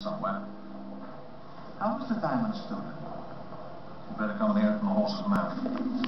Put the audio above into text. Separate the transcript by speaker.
Speaker 1: somewhere.
Speaker 2: How was the diamond stolen?
Speaker 1: You better come and hear it from the horse's mouth.